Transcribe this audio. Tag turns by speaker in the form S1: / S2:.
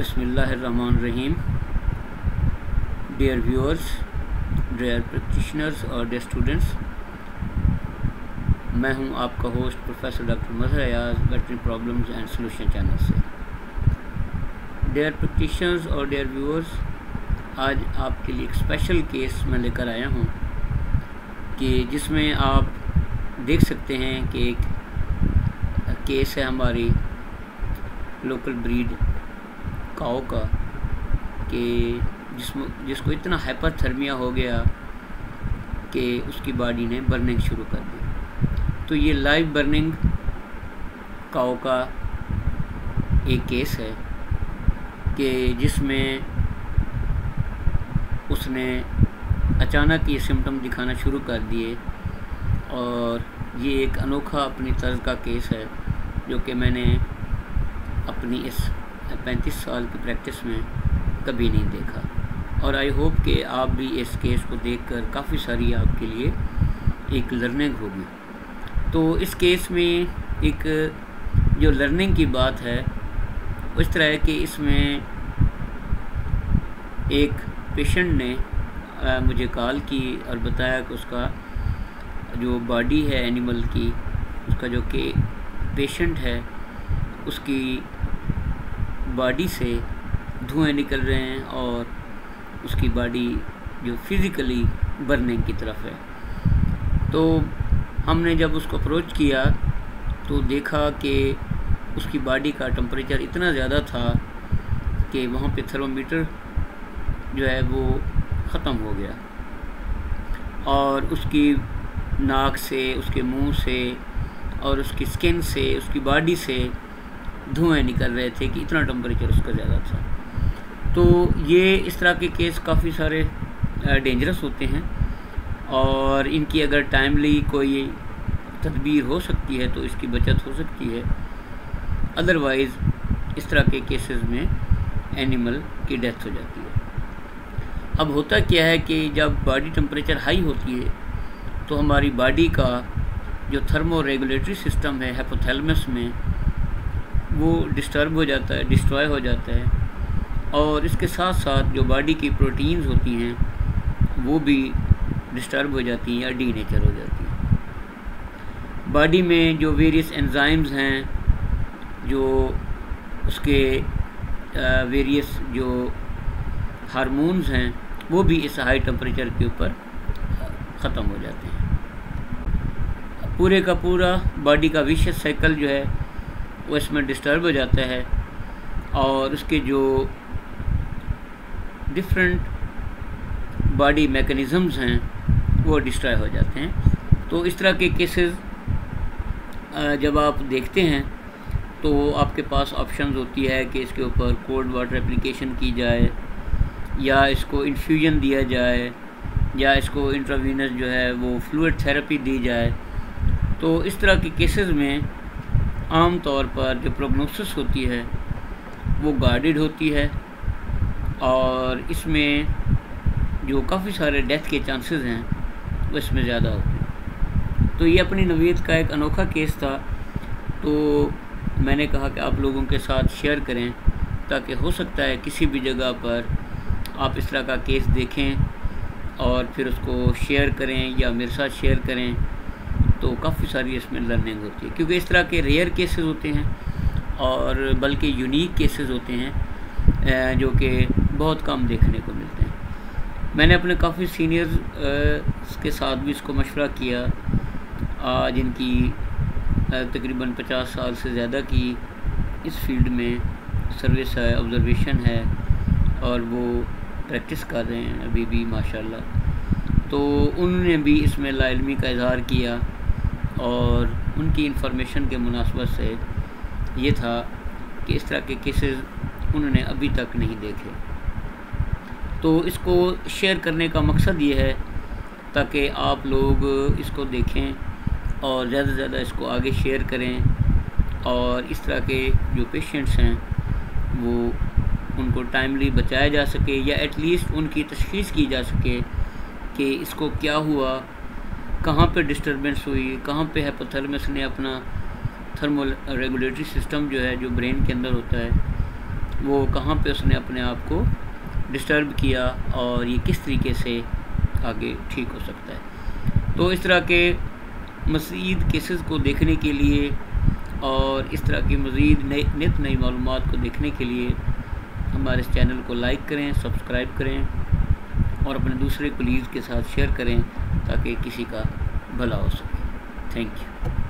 S1: रहीम dear viewers dear practitioners और dear students मैं हूँ आपका host professor doctor Mazhar Ayaz veterinary problems and solution channel से। Dear practitioners और डियर व्यूअर्स आज आपके लिए एक स्पेशल केस मैं लेकर आया हूँ कि जिसमें आप देख सकते हैं कि एक केस है हमारी लोकल ब्रीड काओ का कि जिसमें, जिसको इतना हाइपरथर्मिया हो गया कि उसकी बॉडी ने बर्निंग शुरू कर दी। तो ये लाइव बर्निंग काओ का एक केस है कि जिसमें उसने अचानक ये सिम्टम दिखाना शुरू कर दिए और ये एक अनोखा अपनी तर्ज का केस है जो कि मैंने अपनी इस पैंतीस साल की प्रैक्टिस में कभी नहीं देखा। और आई होप कि आप भी इस केस को देखकर काफ़ी सारी आपके लिए एक लर्निंग होगी। तो इस केस में एक जो लर्निंग की बात है उस तरह है कि इसमें एक पेशेंट ने आ, मुझे कॉल की और बताया कि उसका जो बॉडी है एनिमल की उसका जो के पेशेंट है उसकी बॉडी से धुएँ निकल रहे हैं और उसकी बॉडी जो फिज़िकली बर्निंग की तरफ़ है। तो हमने जब उसको अप्रोच किया तो देखा कि उसकी बॉडी का टम्परेचर इतना ज़्यादा था कि वहाँ पे थर्मोमीटर जो है वो ख़त्म हो गया। और उसकी नाक से, उसके मुँह से और उसकी स्किन से, उसकी बॉडी से धुएँ निकल रहे थे कि इतना टेम्परेचर उसका ज़्यादा था। तो ये इस तरह के केस काफ़ी सारे डेंजरस होते हैं और इनकी अगर टाइमली कोई तदबीर हो सकती है तो इसकी बचत हो सकती है। अदरवाइज़ इस तरह के केसेस में एनिमल की डेथ हो जाती है। अब होता क्या है कि जब बॉडी टेम्परेचर हाई होती है तो हमारी बॉडी का जो थर्मो रेगुलेटरी सिस्टम है हेपोथैलमस में वो डिस्टर्ब हो जाता है डिस्ट्रॉय हो जाता है। और इसके साथ साथ जो बॉडी की प्रोटीन्स होती हैं, वो भी डिस्टर्ब हो जाती हैं या डी नेचर हो जाती हैं। बॉडी में जो वेरियस एंजाइम्स हैं, जो उसके वेरियस जो हार्मोन्स हैं, वो भी इस हाई टेम्परेचर के ऊपर ख़त्म हो जाते हैं। पूरे का पूरा बॉडी का विशेष साइकिल जो है वो इसमें डिस्टर्ब हो जाता है और उसके जो डिफरेंट बॉडी मैकेनिज़म्स हैं, वो डिस्ट्रॉय हो जाते हैं। तो इस तरह के केसेस जब आप देखते हैं तो आपके पास ऑप्शंस होती है कि इसके ऊपर कोल्ड वाटर एप्लीकेशन की जाए, या इसको इन्फ्यूजन दिया जाए, या इसको इंट्रावीनस जो है, वो फ्लूड थेरेपी दी जाए। तो इस तरह के केसेस में आम तौर पर जो प्रोग्नोसिस होती है, वो गार्डेड होती है और इसमें जो काफ़ी सारे डेथ के चांसेस हैं, वो इसमें ज़्यादा होते हैं। तो ये अपनी नवीयत का एक अनोखा केस था। तो मैंने कहा कि आप लोगों के साथ शेयर करें ताकि हो सकता है किसी भी जगह पर आप इस तरह का केस देखें और फिर उसको शेयर करें या मेरे साथ शेयर करें। तो काफ़ी सारी इसमें लर्निंग होती है। क्योंकि इस तरह के रेयर केसेस होते हैं और बल्कि यूनिक केसेस होते हैं जो कि बहुत कम देखने को मिलते हैं। मैंने अपने काफ़ी सीनियर के साथ भी इसको मशवरा किया। आज इनकी तकरीबन पचास साल से ज़्यादा की इस फ़ील्ड में सर्विस है ऑब्ज़रवेशन है और वो प्रैक्टिस कर रहे हैं अभी भी, माशाल्लाह। तो उन्होंने भी इसमें लाइलमी का इजहार किया। और उनकी इन्फॉर्मेशन के मुनासबत से ये था कि इस तरह के केसेस उन्होंने अभी तक नहीं देखे। तो इसको शेयर करने का मकसद ये है ताकि आप लोग इसको देखें और ज़्यादा से ज़्यादा इसको आगे शेयर करें और इस तरह के जो पेशेंट्स हैं, वो उनको टाइमली बचाया जा सके या एटलीस्ट उनकी तशखीस की जा सके कि इसको क्या हुआ कहाँ पे डिस्टरबेंस हुई, कहाँ पे हैपोथैलेमस ने अपना थर्मल रेगुलेटरी सिस्टम जो है, जो ब्रेन के अंदर होता है, वो कहाँ पे उसने अपने आप को डिस्टर्ब किया और ये किस तरीके से आगे ठीक हो सकता है। तो इस तरह के मज़ीद केसेस को देखने के लिए और इस तरह की मज़ीद नित नई मालूम को देखने के लिए हमारे इस चैनल को लाइक करें सब्सक्राइब करें। और अपने दूसरे कलीग के साथ शेयर करें ताकि किसी का भला हो सके। Thank you